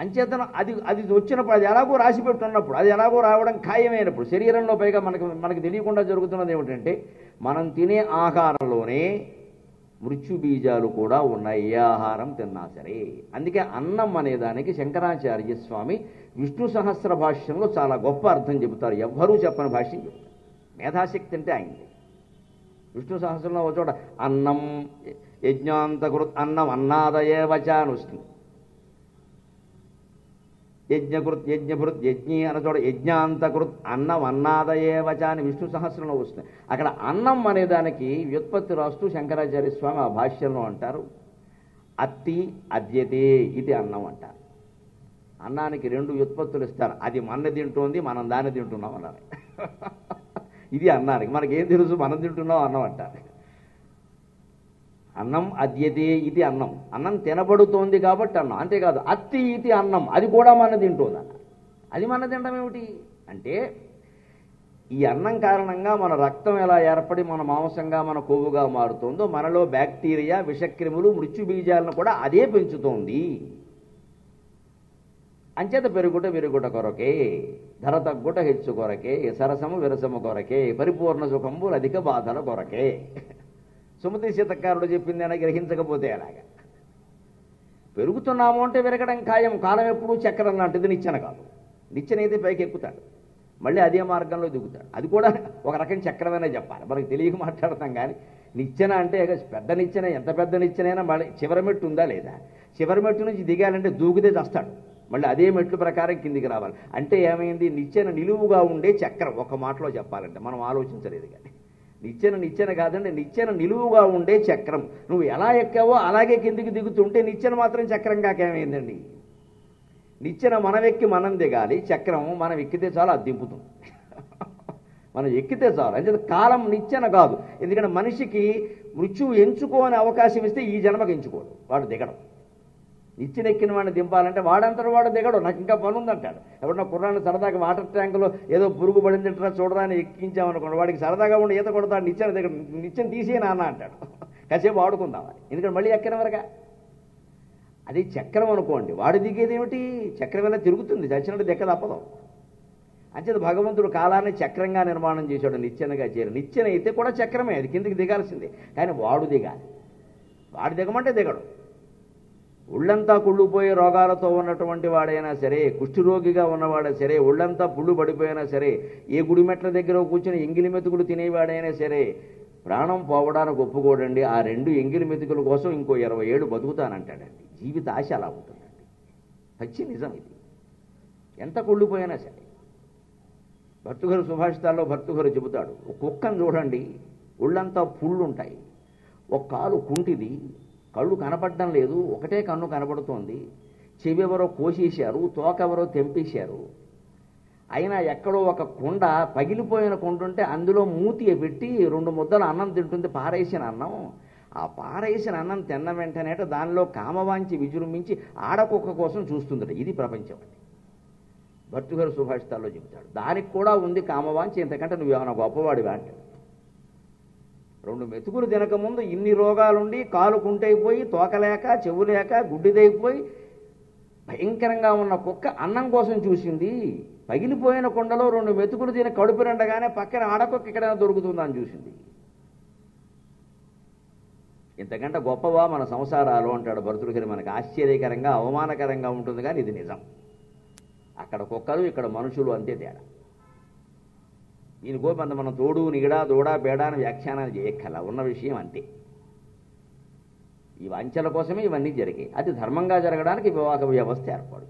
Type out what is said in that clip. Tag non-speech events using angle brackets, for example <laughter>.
అంచేతనం అది అది వచ్చినప్పుడు అది ఎలాగో రాసి పెట్టున్నప్పుడు అది ఎలాగో రావడం ఖాయమైనప్పుడు శరీరంలో పైగా మనకు మనకు తెలియకుండా జరుగుతున్నది ఏమిటంటే మనం తినే ఆహారంలోనే మృత్యు బీజాలు కూడా ఉన్నాయి. ఏ ఆహారం తిన్నా సరే. అందుకే అన్నం అనేదానికి శంకరాచార్య స్వామి విష్ణు సహస్ర భాష్యంలో చాలా గొప్ప అర్థం చెబుతారు. ఎవ్వరూ చెప్పని భాష్యం చెబుతారు. మేధాశక్తి అంటే ఆయనది. విష్ణు సహస్రంలో ఒక చోట అన్నం యజ్ఞాంతకృత్ అన్నం అన్నాదయేవచ అని వస్తుంది యజ్ఞకృత్ యజ్ఞభృత్ యజ్ఞి అన్న చోట యజ్ఞాంతకృత్ అన్నం అన్నాదయేవచ అని విష్ణు సహస్రంలో వస్తుంది. అక్కడ అన్నం అనే దానికి వ్యుత్పత్తి రాస్తూ శంకరాచార్య స్వామి ఆ భాష్యంలో అంటారు. అత్తి అద్యతే ఇది అన్నం అంటారు అన్నానికి రెండు వ్యుత్పత్తులు ఇస్తారు. అది మన తింటోంది మనం దాన్ని తింటున్నాం అన్నారు <laughs> ఇది అన్నానికి. మనకేం తెలుసు మనం తింటున్నాం అన్నం అంటారు అన్నం అద్యతే ఇది అన్నం. అన్నం తినబడుతోంది కాబట్టి అన్నం. అంతేకాదు అత్తి ఇది అన్నం. అది కూడా మన తింటుంది అది మన తినడం ఏమిటి? అంటే ఈ అన్నం కారణంగా మన రక్తం ఎలా ఏర్పడి మన మాంసంగా మన కొవ్వుగా మారుతుందో మనలో బ్యాక్టీరియా విషక్రిములు మృత్యు బీజాలను కూడా అదే పెంచుతోంది. అంచేత పెరుగుట విరుగుట కొరకే ధర తగ్గుట హెచ్చు కొరకే సరసము విరసము కొరకే పరిపూర్ణ సుఖంబులు అధిక బాధల కొరకే. సుమతి సీతకారుడు చెప్పింది అని గ్రహించకపోతే అలాగా పెరుగుతున్నాము అంటే విరగడం ఖాయం. కాలం ఎప్పుడూ చక్రం లాంటిది నిచ్చెన కాదు. నిచ్చెన అయితే పైకి ఎక్కుతాడు. మళ్ళీ అదే మార్గంలో దిగుతాడు. అది కూడా ఒక రకం చక్రమనే చెప్పాలి. మనకు తెలియక మాట్లాడతాం కానీ నిచ్చెన అంటే పెద్ద నిచ్చెన ఎంత పెద్ద నిచ్చెనైనా మళ్ళీ చివరి మెట్టు ఉందా లేదా? చివరి మెట్టు నుంచి దిగాలంటే దూకితే చస్తాడు. మళ్ళీ అదే మెట్లు ప్రకారం కిందికి రావాలి. అంటే ఏమైంది? నిచ్చెన నిలువుగా ఉండే చక్రం. ఒక మాటలో చెప్పాలంటే మనం ఆలోచించలేదు కానీ. నిచ్చెన నిచ్చెన కాదండి నిచ్చెన నిలువుగా ఉండే చక్రం. నువ్వు ఎలా ఎక్కావో అలాగే కిందికి దిగుతుంటే నిచ్చెన మాత్రం చక్రం కాకేమైందండి నిచ్చెన మనం ఎక్కి మనం దిగాలి చక్రం మనం ఎక్కితే చాలు అది దింపుతుంది. <laughs> మనం ఎక్కితే చాలు. అంటే కాలం నిచ్చెన కాదు. ఎందుకంటే మనిషికి మృత్యువు ఎంచుకోని అవకాశం ఇస్తే ఈ జన్మకి ఎంచుకోడు. వాడు దిగడం. నిచ్చెన ఎక్కిన వాడిని దింపాలంటే వాడంతట వాడు దిగడు. నాకు ఇంకా పని ఉందంటాడు ఎవరన్నా కుర్రాన్ని సరదాగా వాటర్ ట్యాంకులో ఏదో పురుగు పడింది చూడరా అని ఎక్కించామనుకోండి వాడికి సరదాగా ఉండి ఈత కొడతాడు నిచ్చెన దగ్గర నిచ్చెన తీసే నాన్న అంటాడు. కాసేపు ఆడుకుందామని ఎందుకంటే మళ్ళీ ఎక్కిన వరగా అది చక్రం అనుకోండి. వాడు దిగేది ఏమిటి? చక్రం ఎలా తిరుగుతుంది. చచ్చినట్టు దిక్క తప్పదు. అంచేత భగవంతుడు కాలాన్ని చక్రంగా నిర్మాణం చేశాడు నిచ్చెనగా చేరు నిచ్చెన అయితే కూడా చక్రమే. అది కిందికి దిగాల్సిందే. కానీ వాడు దిగాలి. వాడు దిగమంటే దిగడు. ఒళ్ళంతా కుళ్ళుపోయి రోగాలతో ఉన్నటువంటి వాడైనా సరే కుష్ఠరోగిగా ఉన్నవాడే సరే ఒళ్ళంతా పుళ్ళు పడిపోయినా సరే ఏ గుడి మెట్ల దగ్గర కూర్చుని ఎంగిలి మెతుకులు తినేవాడైనా సరే ప్రాణం పోవడానికి ఒప్పుకోడండి. ఆ రెండు ఎంగిలి మెతుకుల కోసం ఇంకో ఇరవై ఏళ్ళు బతుకుతానంటాడండి. జీవిత ఆశ అలా ఉంటుందండి. పచ్చి నిజం ఇది. ఎంత కుళ్ళిపోయినా సరే. భర్తుగారు సుభాషితాల్లో భర్తుగారు చెబుతాడు కుక్కను చూడండి ఒళ్ళంతా పుళ్ళుంటాయి. ఒక కాలు కుంటిది కళ్ళు కనపడడం లేదు ఒకటే కన్ను కనబడుతోంది చెవి ఎవరో కోసేశారు తోకెవరో తెంపేశారు. అయినా ఎక్కడో ఒక కుండ పగిలిపోయిన కుండ ఉంటే అందులో మూతి పెట్టి రెండు ముద్దలు అన్నం తింటుంది పారేసిన అన్నం. ఆ పారేసిన అన్నం తిన్న వెంటనేట దానిలో కామవాంచి విజృంభించి ఆడకుక్క కోసం చూస్తుందట. ఇది ప్రపంచం. అండి భర్తుగారు సుభాషితాల్లో చెబుతాడు దానికి కూడా ఉంది కామవాంచి ఇంతకంటే నువ్వేమైనా గొప్పవాడివా? అంటాడు. రెండు మెతుకులు తినకముందు ఇన్ని రోగాలుండి కాలు కుంటైపోయి తోకలేక చెవులేక గుడ్డిదైపోయి భయంకరంగా ఉన్న కుక్క అన్నం కోసం చూసింది. పగిలిపోయిన కొండలో రెండు మెతుకులు తిని కడుపు రెండగానే పక్కన ఆడకుక్క ఎక్కడైనా దొరుకుతుందని చూసింది. ఇంతకంటే గొప్పవా మన సంసారాలు? అంటాడు భరతుడు గారి మనకు ఆశ్చర్యకరంగా అవమానకరంగా ఉంటుంది కానీ ఇది నిజం. అక్కడ కుక్కలు ఇక్కడ మనుషులు అంతే తేడా. దీనికో కొంత మనం తోడు నిగడా దూడా బేడా అని వ్యాఖ్యానాలు చేయక్కల ఉన్న విషయం అంతే. ఈ వంచల కోసమే ఇవన్నీ జరిగాయి. అది ధర్మంగా జరగడానికి వివాహ వ్యవస్థ ఏర్పాటు